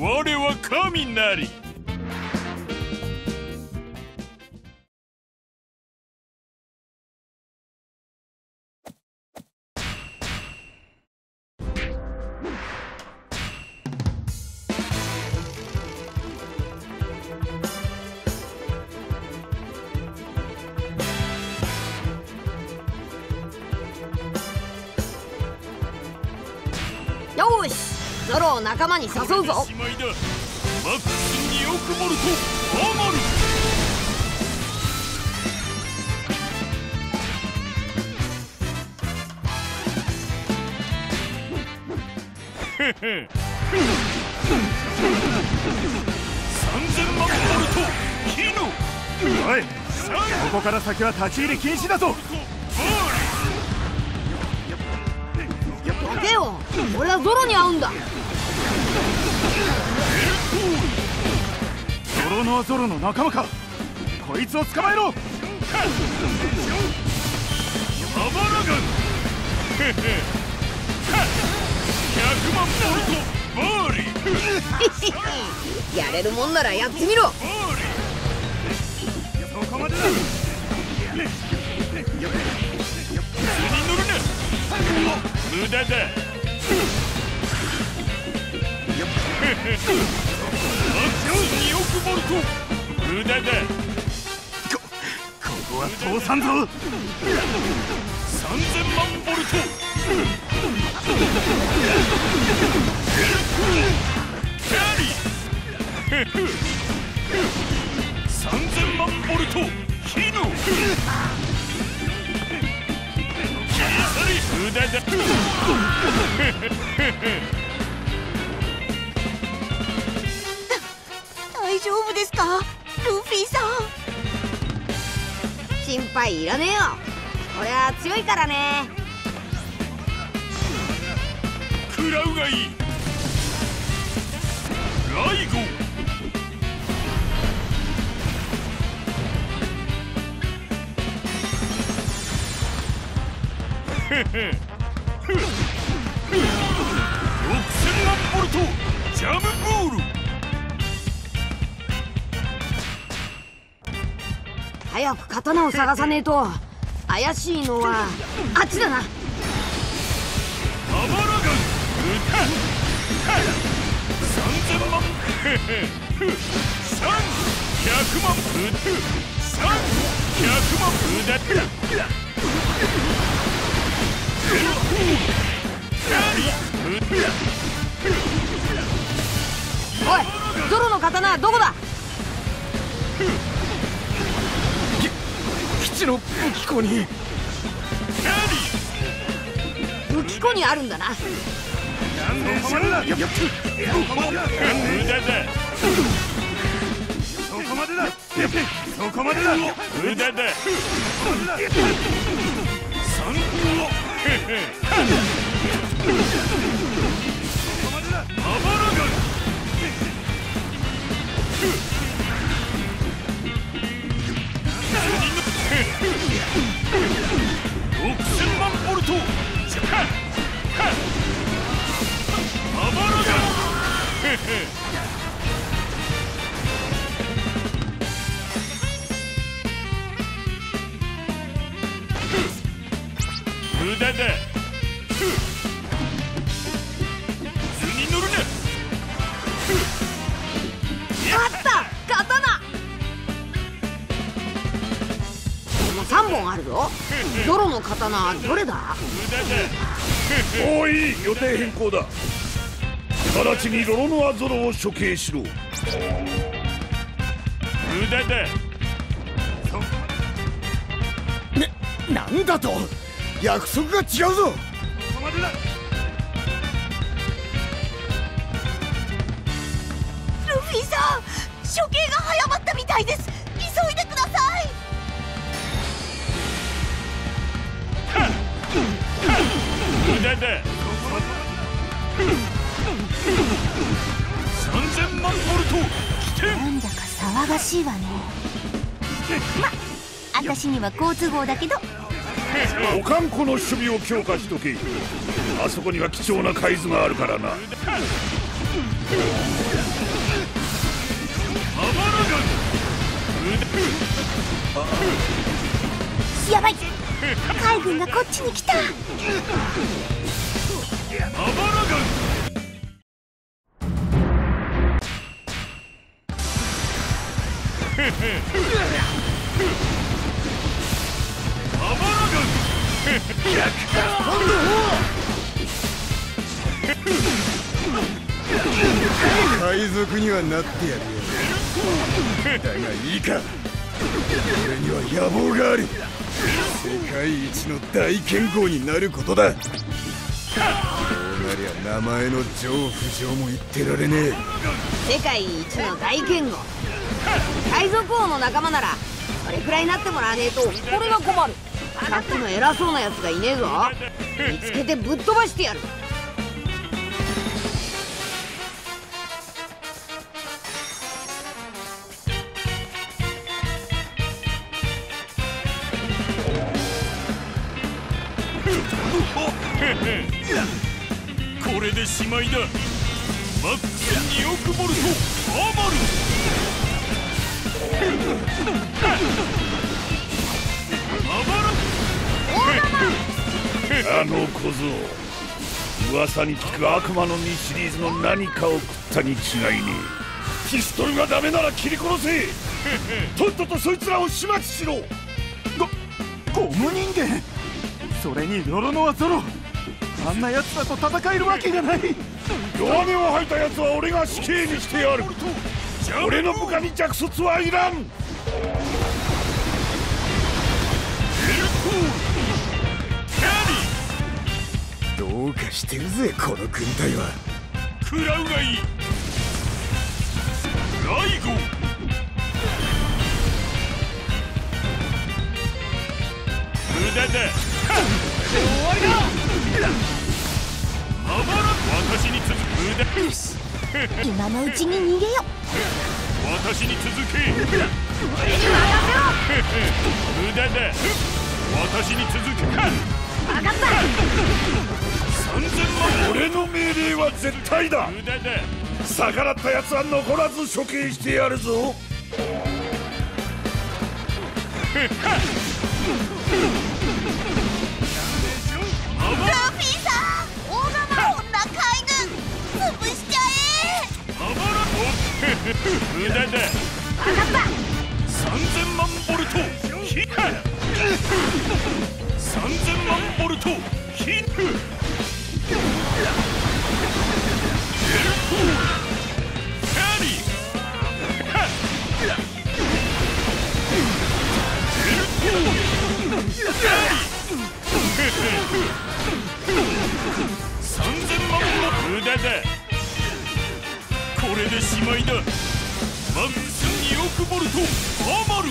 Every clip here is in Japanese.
我は神なり。ゾロを仲間に誘うぞ。マックス2億ボルトアマルへへ3000万ボルトキノおいここから先は立ち入り禁止だぞどけよ俺はゾロに会うんだゾロノアゾロの仲間か。こいつを捕まえろ。アバラガンへへ。は100万ボルトバーリー。やれるもんならやってみろ。そこまでだ。無駄だ。2億ボルト無駄だこここは通さんぞ3000万ボルト。キャリー3000万ボルトヒノ切り去り無駄だ丈夫ですか？ルフィさん。心配いらねえよ。俺は強いからね。食らうがいい。ライゴ。へへ早く刀を探さねえと。怪しいのはあっちだな。3000万へへふ3 100万3 100万うだおいゾロの刀はどこだ？基地の武器庫に。武器庫にあるんだな。そこまでだそこまでだ無駄だそこまでだそこまでだ無駄だだふっ図に乗るなあった。刀。この3本あるぞ。ゾロの刀どれだ？無駄だおい予定変更だ。直ちにロロノアゾロを処刑しろ。無駄だ。なんだと？約束が違うぞ。そこまでだルフィさん処刑が早まったみたいです。急いでください。無駄だ3000万ボルト起点なんだか騒がしいわね。ま私には好都合だけどおかんこの守備を強化しとけ。あそこには貴重な海図があるからな。やばい。海軍がこっちに来た。海賊にはなってやるよ。だがいいか。俺には野望がある世界一の大剣豪になることだ。そうなりゃ名前の上不上も言ってられねえ。世界一の大剣豪。海賊王の仲間ならそれくらいになってもらわねえと俺が困る。さっきの偉そうなやつがいねえぞ。見つけてぶっ飛ばしてやる。これでしまいだ。マックス2億ボルトアマルあの小僧噂に聞く悪魔の実シリーズの何かを食ったに違いねえ。ピストルがダメなら切り殺せ。とっととそいつらを始末しろ。ゴム人間それにロロノアゾロあんな奴らと戦えるわけがない。弱音を吐いた奴は俺が死刑にしてやる。俺の部下に弱卒はいらん。どうかしてるぜこの軍隊は。食らうがいい。ライゴ。無駄だ。終わりだ。私に続く無駄。よし。今のうちに逃げよ私に続け。無駄だ。私に続けか分かった。3000万俺の命令は絶対だ。逆らった奴は残らず処刑してやるぞ。ルフィさんこんな海軍潰しちゃえ無駄だ。分かった3000万だこれでしまいだ。マックス2億ボルトアマル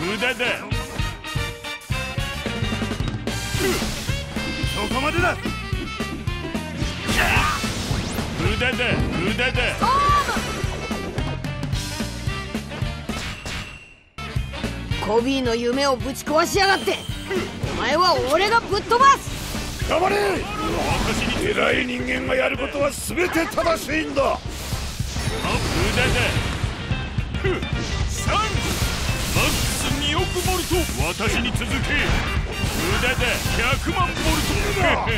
無駄だそこまでだ無駄だ無駄だコビーの夢をぶち壊しやがって。お前は俺がぶっ飛ばす。黙れ。私に偉い人間がやることは全て正しいんだ。あ無駄だふっ。3マックス2億ボルト私に続け。無駄だ100万ボル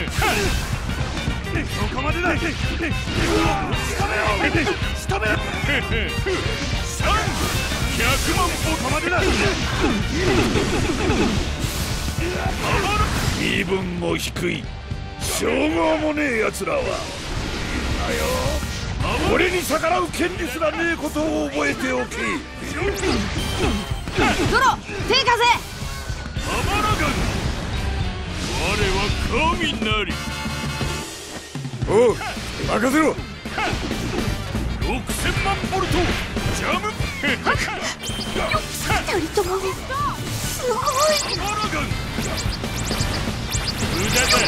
ト そこまでだ仕留めろ仕留めろ3 100万ボルトまでだ身分も低い称号もねえ奴らは俺に逆らう権利すらねえことを覚えておけゾロ手貸せアバラガン我は神なりおう任せろ。6000万ボルトジャム。二人ともすごい。ラガン無駄だ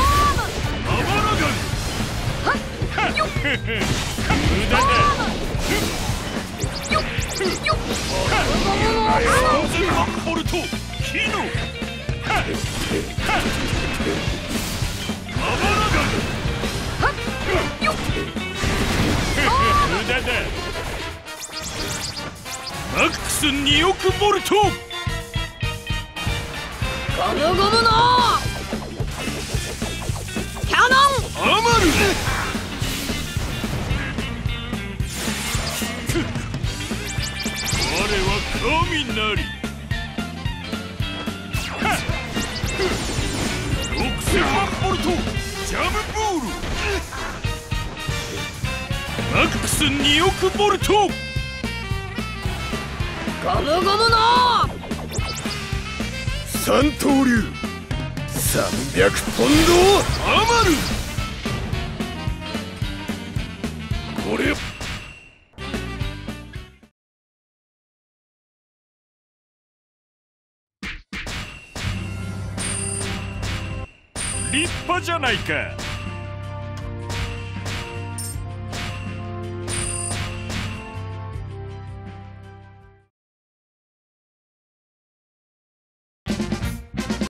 アバラガン無駄だ3000万ボルトキノはっはっアバラガン無駄だマックス2億ボルトゴムゴムのキャノンアマル我は神なり。6000万ボルトジャムボールマックス2億ボルト。ゴムゴムの三刀流300ポンアマルこれ立派じゃないか。